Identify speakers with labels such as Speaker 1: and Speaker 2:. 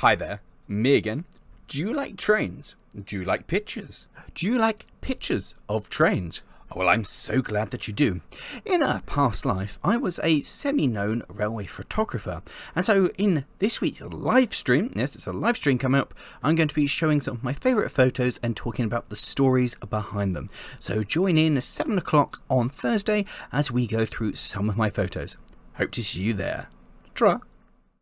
Speaker 1: Hi there, me again. Do you like trains? Do you like pictures? Do you like pictures of trains? Oh, Well, I'm so glad that you do. In a past life, I was a semi known railway photographer, and so in this week's live stream, yes, it's a live stream coming up, I'm going to be showing some of my favourite photos and talking about the stories behind them. So join in at 7 o'clock on Thursday as we go through some of my photos. Hope to see you there. Tra!